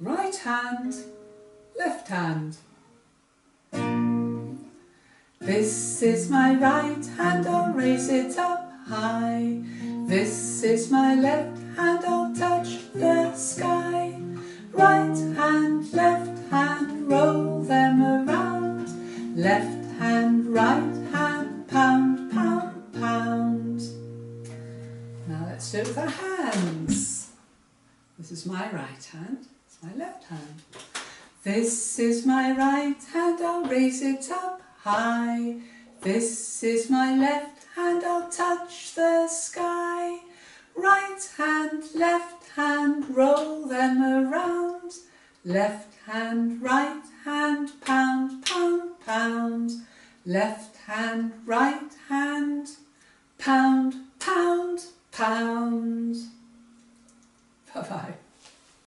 right hand, left hand. This is my right hand, I'll raise it up high. This is my left hand, I'll touch the sky. Right hand, left hand, roll them around. Left hand, right hand, pound, pound, pound. Now let's do it with our hands. This is my right hand, my left hand. This is my right hand, I'll raise it up high. This is my left hand, I'll touch the sky. Right hand, left hand, roll them around. Left hand, right hand, pound, pound, pound. Left hand, right hand, pound, pound, pound. Bye-bye.